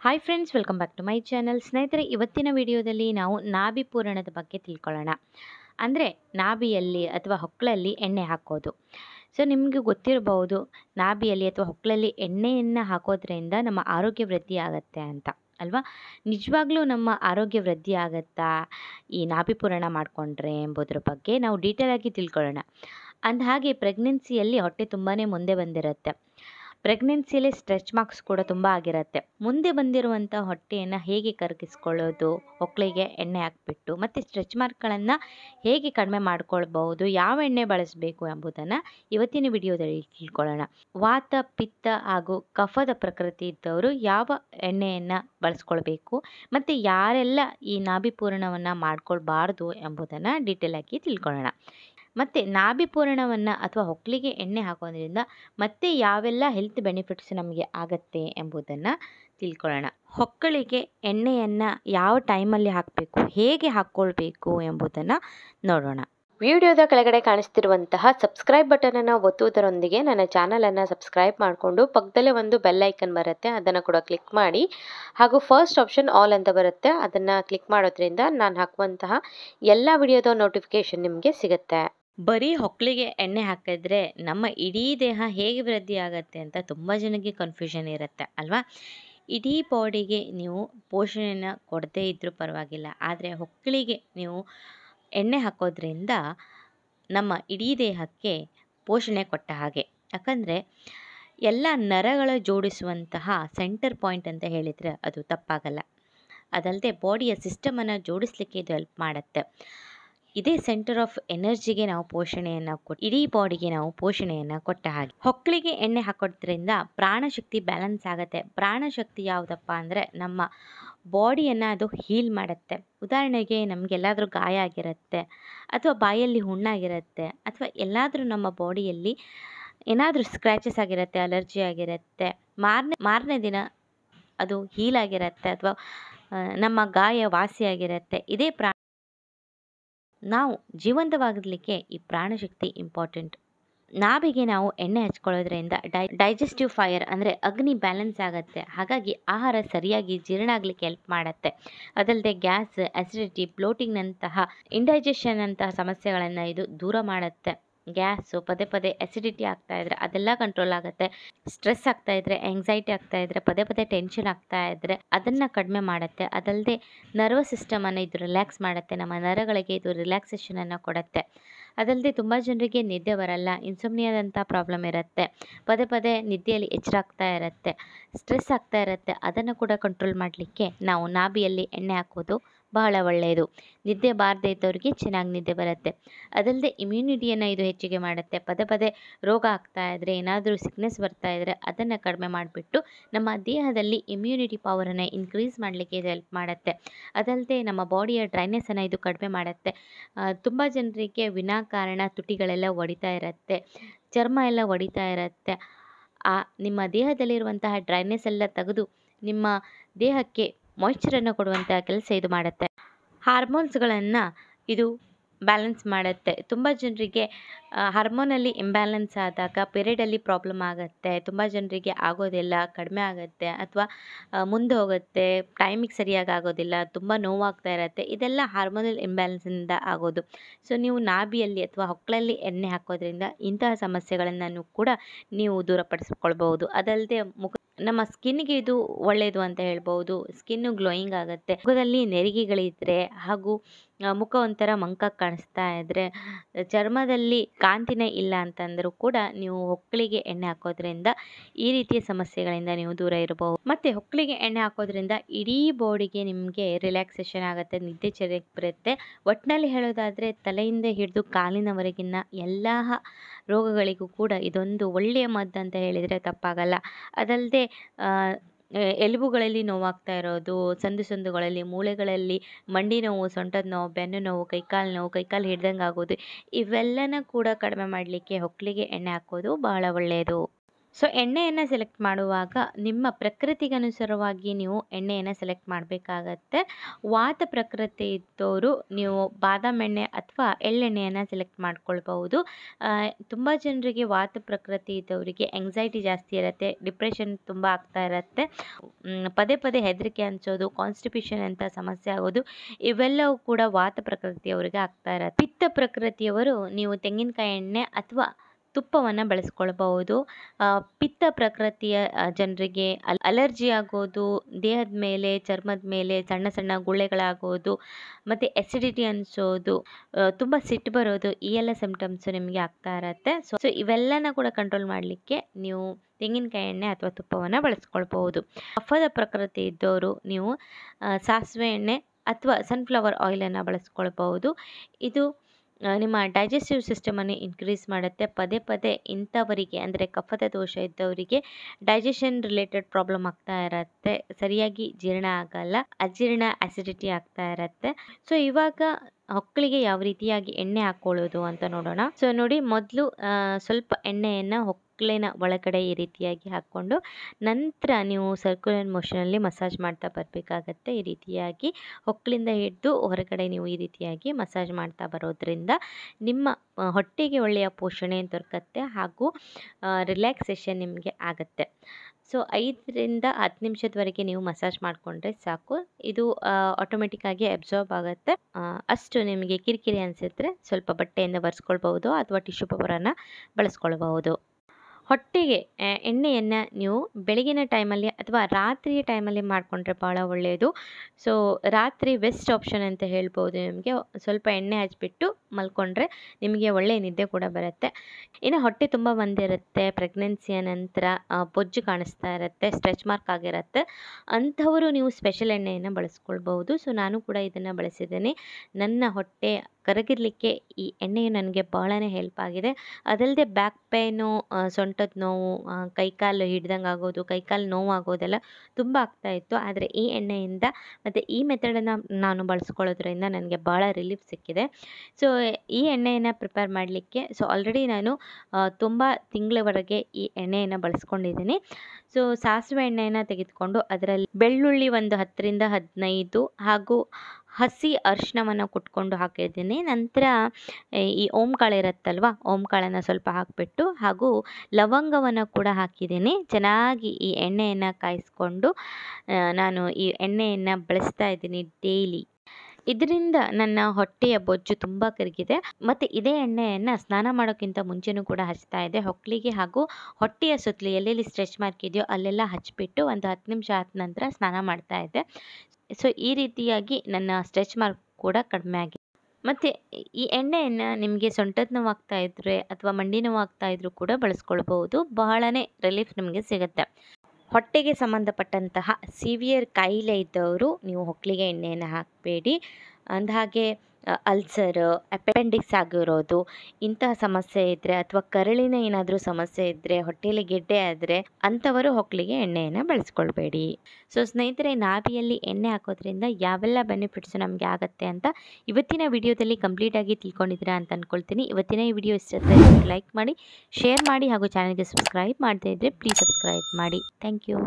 Hi friends welcome back to my channel ಸ್ನೇಹಿತರೆ, ಇವತ್ತಿನ ವಿಡಿಯೋದಲ್ಲಿ ನಾವು ನಾಭಿ ಪೂರಣದ ಬಗ್ಗೆ ತಿಳ್ಕೊಳ್ಳೋಣ. ಅಂದರೆ ನಾಭಿಯಲ್ಲಿ ಅಥವಾ ಹೊಕ್ಕಳಲ್ಲಿ ಎಣ್ಣೆ ಹಾಕೋದು. ಸೊ ನಿಮಗೆ ಗೊತ್ತಿರಬಹುದು, ನಾಭಿಯಲ್ಲಿ ಅಥವಾ ಹೊಕ್ಕಳಲ್ಲಿ ಎಣ್ಣೆಯನ್ನು ಹಾಕೋದ್ರಿಂದ ನಮ್ಮ ಆರೋಗ್ಯ ವೃದ್ಧಿ ಆಗುತ್ತೆ ಅಂತ, ಅಲ್ವಾ? ನಿಜವಾಗ್ಲೂ ನಮ್ಮ ಆರೋಗ್ಯ ವೃದ್ಧಿ ಆಗುತ್ತಾ? ಈ ನಾಭಿಪೂರಣ ಮಾಡಿಕೊಂಡ್ರೆ ಎಂಬುದ್ರ ಬಗ್ಗೆ ನಾವು ಡೀಟೇಲ್ ಆಗಿ ತಿಳ್ಕೊಳ್ಳೋಣ. ಅಂದ ಹಾಗೆ ಪ್ರೆಗ್ನೆನ್ಸಿಯಲ್ಲಿ ಹೊಟ್ಟೆ ತುಂಬಾ ಮುಂದೆ ಬಂದಿರುತ್ತೆ. ಪ್ರೆಗ್ನೆನ್ಸಿಯಲ್ಲಿ ಸ್ಟ್ರೆಚ್ ಮಾರ್ಕ್ಸ್ ಕೂಡ ತುಂಬ ಆಗಿರುತ್ತೆ. ಮುಂದೆ ಬಂದಿರುವಂಥ ಹೊಟ್ಟೆಯನ್ನು ಹೇಗೆ ಕರಗಿಸ್ಕೊಳ್ಳೋದು ಹೊಕ್ಕಳಿಗೆ ಎಣ್ಣೆ ಹಾಕ್ಬಿಟ್ಟು ಮತ್ತು ಸ್ಟ್ರೆಚ್ ಮಾರ್ಕ್ಗಳನ್ನು ಹೇಗೆ ಕಡಿಮೆ ಮಾಡ್ಕೊಳ್ಬಹುದು, ಯಾವ ಎಣ್ಣೆ ಬಳಸಬೇಕು ಎಂಬುದನ್ನು ಇವತ್ತಿನ ವಿಡಿಯೋದಲ್ಲಿ ತಿಳ್ಕೊಳ್ಳೋಣ. ವಾತ, ಪಿತ್ತ ಹಾಗೂ ಕಫದ ಪ್ರಕೃತಿ ಇದ್ದವರು ಯಾವ ಎಣ್ಣೆಯನ್ನು ಬಳಸ್ಕೊಳ್ಬೇಕು ಮತ್ತು ಯಾರೆಲ್ಲ ಈ ನಾಭಿ ಪೂರಣವನ್ನು ಮಾಡ್ಕೊಳ್ಬಾರ್ದು ಎಂಬುದನ್ನು ಡೀಟೇಲ್ ಆಗಿ ತಿಳ್ಕೊಳ್ಳೋಣ. ಮತ್ತು ನಾಭಿಪೂರಣವನ್ನು ಅಥವಾ ಹೊಕ್ಕಳಿಗೆ ಎಣ್ಣೆ ಹಾಕೋದ್ರಿಂದ ಮತ್ತೆ ಯಾವೆಲ್ಲ ಹೆಲ್ತ್ ಬೆನಿಫಿಟ್ಸ್ ನಮಗೆ ಆಗತ್ತೆ ಎಂಬುದನ್ನು ತಿಳ್ಕೊಳ್ಳೋಣ. ಹೊಕ್ಕಳಿಗೆ ಎಣ್ಣೆಯನ್ನು ಯಾವ ಟೈಮಲ್ಲಿ ಹಾಕಬೇಕು, ಹೇಗೆ ಹಾಕ್ಕೊಳ್ಬೇಕು ಎಂಬುದನ್ನು ನೋಡೋಣ. ವಿಡಿಯೋದ ಕೆಳಗಡೆ ಕಾಣಿಸ್ತಿರುವಂತಹ ಸಬ್ಸ್ಕ್ರೈಬ್ ಬಟನನ್ನು ಒತ್ತುವುದರೊಂದಿಗೆ ನನ್ನ ಚಾನಲನ್ನು ಸಬ್ಸ್ಕ್ರೈಬ್ ಮಾಡಿಕೊಂಡು ಪಕ್ಕದಲ್ಲೇ ಒಂದು ಬೆಲ್ ಐಕನ್ ಬರುತ್ತೆ, ಅದನ್ನು ಕೂಡ ಕ್ಲಿಕ್ ಮಾಡಿ. ಹಾಗೂ ಫಸ್ಟ್ ಆಪ್ಷನ್ ಆಲ್ ಅಂತ ಬರುತ್ತೆ, ಅದನ್ನು ಕ್ಲಿಕ್ ಮಾಡೋದ್ರಿಂದ ನಾನು ಹಾಕುವಂತಹ ಎಲ್ಲ ವಿಡಿಯೋದ ನೋಟಿಫಿಕೇಷನ್ ನಿಮಗೆ ಸಿಗುತ್ತೆ. ಬರೀ ಹೊಕ್ಕಳಿಗೆ ಎಣ್ಣೆ ಹಾಕಿದ್ರೆ ನಮ್ಮ ಇಡೀ ದೇಹ ಹೇಗೆ ವೃದ್ಧಿ ಆಗುತ್ತೆ ಅಂತ ತುಂಬ ಜನಕ್ಕೆ ಕನ್ಫ್ಯೂಷನ್ ಇರುತ್ತೆ, ಅಲ್ವಾ? ಇಡೀ ಬಾಡಿಗೆ ನೀವು ಪೋಷಣೆಯನ್ನು ಕೊಡದೇ ಇದ್ದರೂ ಪರವಾಗಿಲ್ಲ, ಆದರೆ ಹೊಕ್ಕಳಿಗೆ ನೀವು ಎಣ್ಣೆ ಹಾಕೋದ್ರಿಂದ ನಮ್ಮ ಇಡೀ ದೇಹಕ್ಕೆ ಪೋಷಣೆ ಕೊಟ್ಟ ಹಾಗೆ. ಯಾಕಂದರೆ ಎಲ್ಲ ನರಗಳ ಜೋಡಿಸುವಂತಹ ಸೆಂಟರ್ ಪಾಯಿಂಟ್ ಅಂತ ಹೇಳಿದರೆ ಅದು ತಪ್ಪಾಗಲ್ಲ. ಅದಲ್ಲದೆ ಬಾಡಿಯ ಸಿಸ್ಟಮನ್ನು ಜೋಡಿಸ್ಲಿಕ್ಕೆ ಇದು ಹೆಲ್ಪ್ ಮಾಡುತ್ತೆ. ಇದೇ ಸೆಂಟರ್ ಆಫ್ ಎನರ್ಜಿಗೆ ನಾವು ಪೋಷಣೆಯನ್ನು ಕೊಟ್ಟು ಇಡೀ ಬಾಡಿಗೆ ನಾವು ಪೋಷಣೆಯನ್ನು ಕೊಟ್ಟ ಹಾಗೆ. ಹೊಕ್ಕಳಿಗೆ ಎಣ್ಣೆ ಹಾಕೋದ್ರಿಂದ ಪ್ರಾಣಶಕ್ತಿ ಬ್ಯಾಲೆನ್ಸ್ ಆಗುತ್ತೆ. ಪ್ರಾಣಶಕ್ತಿ ಯಾವುದಪ್ಪ ಅಂದರೆ ನಮ್ಮ ಬಾಡಿಯನ್ನು ಅದು ಹೀಲ್ ಮಾಡುತ್ತೆ. ಉದಾಹರಣೆಗೆ ನಮಗೆಲ್ಲಾದರೂ ಗಾಯ ಆಗಿರುತ್ತೆ, ಅಥವಾ ಬಾಯಲ್ಲಿ ಹುಣ್ಣಾಗಿರುತ್ತೆ, ಅಥವಾ ಎಲ್ಲಾದರೂ ನಮ್ಮ ಬಾಡಿಯಲ್ಲಿ ಏನಾದರೂ ಸ್ಕ್ರ್ಯಾಚಸ್ ಆಗಿರುತ್ತೆ ಅಲರ್ಜಿ ಆಗಿರುತ್ತೆ, ಮಾರನೇ ಮಾರನೇ ದಿನ ಅದು ಹೀಲ್ ಆಗಿರುತ್ತೆ, ಅಥವಾ ನಮ್ಮ ಗಾಯ ವಾಸಿಯಾಗಿರುತ್ತೆ ಇದೇ ಪ್ರಾ ನಾವು ಜೀವಂತವಾಗಿರಲಿಕ್ಕೆ ಈ ಪ್ರಾಣಶಕ್ತಿ ಇಂಪಾರ್ಟೆಂಟ್ ನಾಭಿಗೆ ನಾವು ಎಣ್ಣೆ ಹಚ್ಕೊಳ್ಳೋದ್ರಿಂದ ಡೈ ಡೈಜೆಸ್ಟಿವ್ ಫೈರ್ ಅಂದರೆ ಅಗ್ನಿ ಬ್ಯಾಲೆನ್ಸ್ ಆಗುತ್ತೆ. ಹಾಗಾಗಿ ಆಹಾರ ಸರಿಯಾಗಿ ಜೀರ್ಣ ಆಗಲಿಕ್ಕೆ ಹೆಲ್ಪ್ ಮಾಡುತ್ತೆ. ಅದಲ್ಲದೆ ಗ್ಯಾಸ್ ಅಸಿಡಿಟಿ ಬ್ಲೋಟಿಂಗ್ನಂತಹ ಇಂಡೈಜೆಷನ್ ಅಂತಹ ಸಮಸ್ಯೆಗಳನ್ನು ಇದು ದೂರ ಮಾಡುತ್ತೆ. ಗ್ಯಾಸು, ಪದೇ ಪದೇ ಎಸಿಡಿಟಿ ಆಗ್ತಾ ಇದ್ರೆ ಅದೆಲ್ಲ ಕಂಟ್ರೋಲ್ ಆಗುತ್ತೆ. ಸ್ಟ್ರೆಸ್ ಆಗ್ತಾ ಇದ್ರೆ ಎಂಗ್ಸೈಟಿ ಆಗ್ತಾ ಇದ್ರೆ, ಪದೇ ಪದೇ ಟೆನ್ಷನ್ ಆಗ್ತಾ ಇದ್ರೆ ಅದನ್ನು ಕಡಿಮೆ ಮಾಡುತ್ತೆ. ಅದಲ್ಲದೆ ನರ್ವಸ್ ಸಿಸ್ಟಮನ್ನು ಇದು ರಿಲ್ಯಾಕ್ಸ್ ಮಾಡುತ್ತೆ. ನಮ್ಮ ನರಗಳಿಗೆ ಇದು ರಿಲ್ಯಾಕ್ಸೇಷನನ್ನು ಕೊಡುತ್ತೆ. ಅದಲ್ಲದೆ ತುಂಬ ಜನರಿಗೆ ನಿದ್ದೆ ಬರಲ್ಲ ಇನ್ಸೊಮ್ನಿಯಾದಂಥ ಪ್ರಾಬ್ಲಮ್ ಇರುತ್ತೆ. ಪದೇ ಪದೇ ನಿದ್ದೆಯಲ್ಲಿ ಎಚ್ಚರಾಗ್ತಾ ಇರುತ್ತೆ. ಸ್ಟ್ರೆಸ್ ಆಗ್ತಾ ಇರುತ್ತೆ. ಅದನ್ನು ಕೂಡ ಕಂಟ್ರೋಲ್ ಮಾಡಲಿಕ್ಕೆ ನಾವು ನಾಭಿಯಲ್ಲಿ ಎಣ್ಣೆ ಹಾಕೋದು ಬಹಳ ಒಳ್ಳೆಯದು. ನಿದ್ದೆ ಬಾರದೇ ಇದ್ದವರಿಗೆ ಚೆನ್ನಾಗಿ ನಿದ್ದೆ ಬರುತ್ತೆ. ಅದಲ್ಲದೆ ಇಮ್ಯುನಿಟಿಯನ್ನು ಇದು ಹೆಚ್ಚಿಗೆ ಮಾಡುತ್ತೆ. ಪದೇ ಪದೇ ರೋಗ ಆಗ್ತಾ ಇದ್ದರೆ ಏನಾದರೂ ಸಿಕ್ನೆಸ್ ಬರ್ತಾ ಇದ್ದರೆ ಅದನ್ನು ಕಡಿಮೆ ಮಾಡಿಬಿಟ್ಟು ನಮ್ಮ ದೇಹದಲ್ಲಿ ಇಮ್ಯುನಿಟಿ ಪವರನ್ನು ಇನ್ಕ್ರೀಸ್ ಮಾಡಲಿಕ್ಕೆ ಇದು ಹೆಲ್ಪ್ ಮಾಡುತ್ತೆ. ಅದಲ್ಲದೆ ನಮ್ಮ ಬಾಡಿಯ ಡ್ರೈನೆಸ್ಸನ್ನು ಇದು ಕಡಿಮೆ ಮಾಡುತ್ತೆ. ತುಂಬ ಜನರಿಗೆ ವಿನಾಕಾರಣ ತುಟಿಗಳೆಲ್ಲ ಒಡಿತಾ ಇರುತ್ತೆ. ಚರ್ಮ ಎಲ್ಲ ಒಡಿತಾ ಇರುತ್ತೆ. ಆ, ನಿಮ್ಮ ದೇಹದಲ್ಲಿರುವಂತಹ ಡ್ರೈನೆಸ್ ಎಲ್ಲ ತೆಗೆದು ನಿಮ್ಮ ದೇಹಕ್ಕೆ ಮಾಯ್ಚರನ್ನು ಕೊಡುವಂಥ ಕೆಲಸ ಇದು ಮಾಡುತ್ತೆ. ಹಾರ್ಮೋನ್ಸ್ಗಳನ್ನು ಇದು ಬ್ಯಾಲೆನ್ಸ್ ಮಾಡುತ್ತೆ. ತುಂಬ ಜನರಿಗೆ ಹಾರ್ಮೋನಲ್ಲಿ ಇಂಬ್ಯಾಲೆನ್ಸ್ ಆದಾಗ ಪಿರಿಯಡಲ್ಲಿ ಪ್ರಾಬ್ಲಮ್ ಆಗುತ್ತೆ. ತುಂಬ ಜನರಿಗೆ ಆಗೋದಿಲ್ಲ, ಕಡಿಮೆ ಆಗುತ್ತೆ ಅಥವಾ ಮುಂದೆ ಹೋಗುತ್ತೆ ಟೈಮಿಗೆ ಸರಿಯಾಗಿ ಆಗೋದಿಲ್ಲ, ತುಂಬ ನೋವಾಗ್ತಾ ಇರುತ್ತೆ. ಇದೆಲ್ಲ ಹಾರ್ಮೋನಲ್ ಇಂಬ್ಯಾಲೆನ್ಸಿಂದ ಆಗೋದು. ಸೊ ನೀವು ನಾಭಿಯಲ್ಲಿ ಅಥವಾ ಹೊಕ್ಕಳಲ್ಲಿ ಎಣ್ಣೆ ಹಾಕೋದ್ರಿಂದ ಇಂತಹ ಸಮಸ್ಯೆಗಳನ್ನು ಕೂಡ ನೀವು ದೂರಪಡಿಸಿಕೊಳ್ಬಹುದು. ಅದಲ್ಲದೆ ಮುಖ ನಮ್ಮ ಸ್ಕಿನ್ಗೆ ಇದು ಒಳ್ಳೆಯದು ಅಂತ ಹೇಳ್ಬೋದು. ಸ್ಕಿನ್ನು ಗ್ಲೋಯಿಂಗ್ ಆಗುತ್ತೆ. ಮುಖದಲ್ಲಿ ನೆರಿಗೆಗಳಿದ್ದರೆ ಹಾಗೂ ಮುಖ ಒಂಥರ ಮಂಕ ಕಾಣಿಸ್ತಾ ಇದ್ದರೆ ಚರ್ಮದಲ್ಲಿ ಕಾಂತಿನೇ ಇಲ್ಲ ಅಂತಂದರೂ ಕೂಡ ನೀವು ಹೊಕ್ಕಳಿಗೆ ಎಣ್ಣೆ ಹಾಕೋದ್ರಿಂದ ಈ ರೀತಿಯ ಸಮಸ್ಯೆಗಳಿಂದ ನೀವು ದೂರ ಇರಬಹುದು. ಮತ್ತು ಹೊಕ್ಕಳಿಗೆ ಎಣ್ಣೆ ಹಾಕೋದ್ರಿಂದ ಇಡೀ ಬಾಡಿಗೆ ನಿಮಗೆ ರಿಲ್ಯಾಕ್ಸೇಷನ್ ಆಗುತ್ತೆ, ನಿದ್ದೆ ಚೆನ್ನಾಗಿ ಬರುತ್ತೆ. ಒಟ್ಟಿನಲ್ಲಿ ಹೇಳೋದಾದರೆ ತಲೆಯಿಂದ ಹಿಡಿದು ಕಾಲಿನವರೆಗಿನ ಎಲ್ಲ ರೋಗಗಳಿಗೂ ಕೂಡ ಇದೊಂದು ಒಳ್ಳೆಯ ಮದ್ದು ಅಂತ ಹೇಳಿದರೆ ತಪ್ಪಾಗಲ್ಲ. ಅದಲ್ಲದೆ ಎಲುಬುಗಳಲ್ಲಿ ನೋವಾಗ್ತಾ ಇರೋದು, ಸಂದು ಸಂದುಗಳಲ್ಲಿ, ಮೂಳೆಗಳಲ್ಲಿ ಮಂಡಿ ನೋವು, ಸೊಂಟದ ನೋವು, ಬೆನ್ನು ನೋವು, ಕೈಕಾಲು ನೋವು, ಕೈಕಾಲು ಹಿಡ್ದಂಗೆ ಆಗೋದು ಇವೆಲ್ಲನೂ ಕೂಡ ಕಡಿಮೆ ಮಾಡಲಿಕ್ಕೆ ಹೊಕ್ಕಳಿಗೆ ಎಣ್ಣೆ ಹಾಕೋದು ಬಹಳ ಒಳ್ಳೆಯದು. ಸೊ, ಎಣ್ಣೆಯನ್ನು ಸೆಲೆಕ್ಟ್ ಮಾಡುವಾಗ ನಿಮ್ಮ ಪ್ರಕೃತಿಗನುಸಾರವಾಗಿ ನೀವು ಎಣ್ಣೆಯನ್ನು ಸೆಲೆಕ್ಟ್ ಮಾಡಬೇಕಾಗತ್ತೆ. ವಾತ ಪ್ರಕೃತಿ ಇದ್ದವರು ನೀವು ಬಾದಾಮ್ ಎಣ್ಣೆ ಅಥವಾ ಎಳ್ಳೆಣ್ಣೆಯನ್ನು ಸೆಲೆಕ್ಟ್ ಮಾಡ್ಕೊಳ್ಬಹುದು. ತುಂಬ ಜನರಿಗೆ ವಾತ ಪ್ರಕೃತಿ ಇದ್ದವರಿಗೆ ಎಂಗ್ಸೈಟಿ ಜಾಸ್ತಿ ಇರುತ್ತೆ ಡಿಪ್ರೆಷನ್ ತುಂಬ ಆಗ್ತಾ ಇರುತ್ತೆ. ಪದೇ ಪದೇ ಹೆದರಿಕೆ ಹಂಚೋದು ಕಾನ್ಸ್ಟಿಪ್ಯೂಷನ್ ಅಂತ ಸಮಸ್ಯೆ ಆಗೋದು, ಇವೆಲ್ಲವೂ ಕೂಡ ವಾತ ಪ್ರಕೃತಿಯವರಿಗೆ ಆಗ್ತಾ ಇರತ್ತೆ. ಪಿತ್ತ ಪ್ರಕೃತಿಯವರು ನೀವು ತೆಂಗಿನಕಾಯಿ ಎಣ್ಣೆ ಅಥವಾ ತುಪ್ಪವನ್ನು ಬಳಸ್ಕೊಳ್ಬಹುದು. ಪಿತ್ತ ಪ್ರಕೃತಿಯ ಜನರಿಗೆ ಅಲರ್ಜಿ ಆಗೋದು, ದೇಹದ ಮೇಲೆ, ಚರ್ಮದ ಮೇಲೆ ಸಣ್ಣ ಸಣ್ಣ ಗುಳ್ಳೆಗಳಾಗೋದು, ಮತ್ತು ಎಸಿಡಿಟಿ ಅನಿಸೋದು ತುಂಬ ಸಿಟ್ಟು ಬರೋದು ಈ ಎಲ್ಲ ಸಿಮ್ಟಮ್ಸು ನಿಮಗೆ ಆಗ್ತಾ ಇರತ್ತೆ. ಸೊ ಸೊ ಇವೆಲ್ಲನ ಕೂಡ ಕಂಟ್ರೋಲ್ ಮಾಡಲಿಕ್ಕೆ ನೀವು ತೆಂಗಿನಕಾಯಿ ಎಣ್ಣೆ ಅಥವಾ ತುಪ್ಪವನ್ನು ಬಳಸ್ಕೊಳ್ಬಹುದು. ಕಫದ ಪ್ರಕೃತಿ ಇದ್ದವರು ನೀವು ಸಾಸಿವೆ ಎಣ್ಣೆ ಅಥವಾ ಸನ್ಫ್ಲವರ್ ಆಯಿಲನ್ನು ಬಳಸ್ಕೊಳ್ಬಹುದು. ಇದು ನಿಮ್ಮ ಡೈಜೆಸ್ಟಿವ್ ಸಿಸ್ಟಮನ್ನು ಇನ್ಕ್ರೀಸ್ ಮಾಡುತ್ತೆ. ಪದೇ ಪದೇ ಇಂಥವರಿಗೆ, ಅಂದರೆ ಕಫದ ದೋಷ ಇದ್ದವರಿಗೆ ಡೈಜೆಷನ್ ರಿಲೇಟೆಡ್ ಪ್ರಾಬ್ಲಮ್ ಆಗ್ತಾ ಇರತ್ತೆ. ಸರಿಯಾಗಿ ಜೀರ್ಣ ಆಗಲ್ಲ, ಅಜೀರ್ಣ ಅಸಿಡಿಟಿ ಆಗ್ತಾ ಇರತ್ತೆ. ಸೊ ಇವಾಗ ಹೊಕ್ಕಳಿಗೆ ಯಾವ ರೀತಿಯಾಗಿ ಎಣ್ಣೆ ಹಾಕ್ಕೊಳ್ಳೋದು ಅಂತ ನೋಡೋಣ. ಸೊ ನೋಡಿ ಮೊದಲು ಸ್ವಲ್ಪ ಎಣ್ಣೆಯನ್ನು ಹೊಕ್ಕಳಿನ ಒಳಗಡೆ ಈ ರೀತಿಯಾಗಿ ಹಾಕ್ಕೊಂಡು ನಂತರ ನೀವು ಸರ್ಕ್ಯುಲರ್ ಮೋಷನಲ್ಲಿ ಮಸಾಜ್ ಮಾಡ್ತಾ ಬರಬೇಕಾಗತ್ತೆ. ಈ ರೀತಿಯಾಗಿ ಹೊಕ್ಕಳಿಂದ ಹಿಡಿದು ಹೊರಗಡೆ ನೀವು ಈ ರೀತಿಯಾಗಿ ಮಸಾಜ್ ಮಾಡ್ತಾ ಬರೋದ್ರಿಂದ ನಿಮ್ಮ ಹೊಟ್ಟೆಗೆ ಒಳ್ಳೆಯ ಪೋಷಣೆ ದೊರಕತ್ತೆ ಹಾಗೂ ರಿಲ್ಯಾಕ್ಸೇಷನ್ ನಿಮಗೆ ಆಗುತ್ತೆ. ಸೊ, ಐದರಿಂದ ಹತ್ತು ನಿಮಿಷದವರೆಗೆ ನೀವು ಮಸಾಜ್ ಮಾಡಿಕೊಂಡ್ರೆ ಸಾಕು. ಇದು ಆಟೋಮೆಟಿಕ್ಕಾಗಿ ಅಬ್ಸಾರ್ಬ್ ಆಗುತ್ತೆ. ಅಷ್ಟು ನಿಮಗೆ ಕಿರಿಕಿರಿ ಅನಿಸಿದ್ರೆ ಸ್ವಲ್ಪ ಬಟ್ಟೆಯಿಂದ ಒರೆಸ್ಕೊಳ್ಬಹುದು ಅಥವಾ ಟಿಶ್ಯೂ ಪೇಪರನ್ನು ಬಳಸ್ಕೊಳ್ಬಹುದು. ಹೊಟ್ಟೆಗೆ ಎಣ್ಣೆಯನ್ನು ನೀವು ಬೆಳಗಿನ ಟೈಮಲ್ಲಿ ಅಥವಾ ರಾತ್ರಿಯ ಟೈಮಲ್ಲಿ ಮಾಡಿಕೊಂಡ್ರೆ ಭಾಳ ಒಳ್ಳೆಯದು. ಸೊ ರಾತ್ರಿ ಬೆಸ್ಟ್ ಆಪ್ಷನ್ ಅಂತ ಹೇಳ್ಬೋದು ನಿಮಗೆ. ಸ್ವಲ್ಪ ಎಣ್ಣೆ ಹಚ್ಚಿಬಿಟ್ಟು ಮಲ್ಕೊಂಡ್ರೆ ನಿಮಗೆ ಒಳ್ಳೆಯ ನಿದ್ದೆ ಕೂಡ ಬರುತ್ತೆ. ಇನ್ನು ಹೊಟ್ಟೆ ತುಂಬ ಬಂದಿರುತ್ತೆ ಪ್ರೆಗ್ನೆನ್ಸಿಯ ನಂತರ ಬೊಜ್ಜು ಕಾಣಿಸ್ತಾ ಇರುತ್ತೆ ಸ್ಟ್ರೆಚ್ ಮಾರ್ಕ್ ಆಗಿರುತ್ತೆ. ಅಂಥವರು ನೀವು ಸ್ಪೆಷಲ್ ಎಣ್ಣೆಯನ್ನು ಬಳಸ್ಕೊಳ್ಬಹುದು. ಸೊ ನಾನು ಕೂಡ ಇದನ್ನು ಬಳಸಿದ್ದೇನೆ. ನನ್ನ ಹೊಟ್ಟೆ ಕರಗಿರಲಿಕ್ಕೆ ಈ ಎಣ್ಣೆಯು ನನಗೆ ಬಹಳನೇ ಹೆಲ್ಪ್ ಆಗಿದೆ. ಅದಲ್ಲದೆ ಬ್ಯಾಕ್ ಪೇನು ಸೊಂಟದ ನೋವು ಕೈಕಾಲು ಹಿಡ್ದಂಗೆ ಆಗೋದು, ಕೈಕಾಲು ನೋವು ಆಗೋದೆಲ್ಲ ತುಂಬ ಆಗ್ತಾ ಇತ್ತು. ಆದರೆ ಈ ಎಣ್ಣೆಯಿಂದ ಮತ್ತು ಈ ಮೆಥಡನ್ನು ನಾನು ಬಳಸ್ಕೊಳ್ಳೋದ್ರಿಂದ ನನಗೆ ಭಾಳ ರಿಲೀಫ್ ಸಿಕ್ಕಿದೆ. ಸೊ ಈ ಎಣ್ಣೆಯನ್ನು ಪ್ರಿಪೇರ್ ಮಾಡಲಿಕ್ಕೆ ಸೊ ಆಲ್ರೆಡಿ ನಾನು ತುಂಬ ತಿಂಗಳವರೆಗೆ ಈ ಎಣ್ಣೆಯನ್ನು ಬಳಸ್ಕೊಂಡಿದ್ದೀನಿ. ಸೊ ಸಾಸಿವೆ ಎಣ್ಣೆಯನ್ನು ತೆಗೆದುಕೊಂಡು ಅದರಲ್ಲಿ ಬೆಳ್ಳುಳ್ಳಿ ಒಂದು ಹತ್ತರಿಂದ ಹದಿನೈದು ಹಾಗೂ ಹಸಿ ಅರ್ಶಿನವನ್ನು ಕುಟ್ಕೊಂಡು ಹಾಕಿದ್ದೀನಿ. ನಂತರ ಈ ಓಂಕಾಳು ಇರುತ್ತಲ್ವ, ಓಂಕಾಳನ್ನು ಸ್ವಲ್ಪ ಹಾಕಿಬಿಟ್ಟು ಹಾಗೂ ಲವಂಗವನ್ನು ಕೂಡ ಹಾಕಿದ್ದೀನಿ. ಚೆನ್ನಾಗಿ ಈ ಎಣ್ಣೆಯನ್ನು ಕಾಯಿಸ್ಕೊಂಡು ನಾನು ಈ ಎಣ್ಣೆಯನ್ನು ಬಳಸ್ತಾ ಇದ್ದೀನಿ ಡೈಲಿ. ಇದರಿಂದ ನನ್ನ ಹೊಟ್ಟೆಯ ಬೊಜ್ಜು ತುಂಬ ಕರಗಿದೆ. ಮತ್ತು ಇದೇ ಎಣ್ಣೆಯನ್ನು ಸ್ನಾನ ಮಾಡೋಕ್ಕಿಂತ ಮುಂಚೆನೂ ಕೂಡ ಹಚ್ತಾ ಇದೆ ಹೊಕ್ಕಳಿಗೆ ಹಾಗೂ ಹೊಟ್ಟೆಯ ಸುತ್ತಲೂ ಎಲ್ಲೆಲ್ಲಿ ಸ್ಟ್ರೆಚ್ ಮಾರ್ಕ್ ಇದೆಯೋ ಅಲ್ಲೆಲ್ಲ ಹಚ್ಚಿಬಿಟ್ಟು ಒಂದು ಹತ್ತು ನಿಮಿಷ ಆದ ನಂತರ ಸ್ನಾನ ಮಾಡ್ತಾ ಇದ್ದೆ. ಸೊ ಈ ರೀತಿಯಾಗಿ ನನ್ನ ಸ್ಟ್ರೆಚ್ ಮಾರ್ಕ್ ಕೂಡ ಕಡಿಮೆ ಆಗಿದೆ. ಮತ್ತು ಈ ಎಣ್ಣೆಯನ್ನು ನಿಮಗೆ ಸೊಂಟದ ನೋವಾಗ್ತಾ ಇದ್ದರೆ ಅಥವಾ ಮಂಡಿ ನೋವಾಗ್ತಾ ಇದ್ದರೂ ಕೂಡ ಬಳಸ್ಕೊಳ್ಬಹುದು. ಬಹಳನೇ ರಿಲೀಫ್ ನಿಮಗೆ ಸಿಗುತ್ತೆ. ಹೊಟ್ಟೆಗೆ ಸಂಬಂಧಪಟ್ಟಂತಹ ಸಿವಿಯರ್ ಕಾಯಿಲೆ ಇದ್ದವರು ನೀವು ಹೊಕ್ಕಳಿಗೆ ಎಣ್ಣೆಯನ್ನು ಹಾಕಬೇಡಿ. ಅಂದಹಾಗೆ ಅಲ್ಸರ್, ಅಪೆಂಡಿಕ್ಸ್ ಆಗಿರೋದು, ಇಂತಹ ಸಮಸ್ಯೆ ಇದ್ದರೆ ಅಥವಾ ಕರಳಿನ ಏನಾದರೂ ಸಮಸ್ಯೆ ಇದ್ದರೆ ಹೊಟ್ಟೆಯಲ್ಲಿ ಗೆಡ್ಡೆ ಆದರೆ ಅಂಥವರು ಹೊಕ್ಕಳಿಗೆ ಎಣ್ಣೆಯನ್ನು ಬಳಸ್ಕೊಳ್ಬೇಡಿ. ಸೊ, ಸ್ನೇಹಿತರೆ ನಾಭಿಯಲ್ಲಿ ಎಣ್ಣೆ ಹಾಕೋದ್ರಿಂದ ಯಾವೆಲ್ಲ ಬೆನಿಫಿಟ್ಸ್ ನಮಗೆ ಆಗುತ್ತೆ ಅಂತ ಇವತ್ತಿನ ವಿಡಿಯೋದಲ್ಲಿ ಕಂಪ್ಲೀಟಾಗಿ ತಿಳ್ಕೊಂಡಿದ್ದೀರಾ ಅಂತ ಅಂದ್ಕೊಳ್ತೀನಿ ಇವತ್ತಿನ ಈ ವಿಡಿಯೋ ಇಷ್ಟ ಲೈಕ್ ಮಾಡಿ, ಶೇರ್ ಮಾಡಿ ಹಾಗೂ ಚಾನಲ್ಗೆ ಸಬ್ಸ್ಕ್ರೈಬ್ ಮಾಡದೇ ಇದ್ದರೆ ಪ್ಲೀಸ್ ಸಬ್ಸ್ಕ್ರೈಬ್ ಮಾಡಿ. Thank you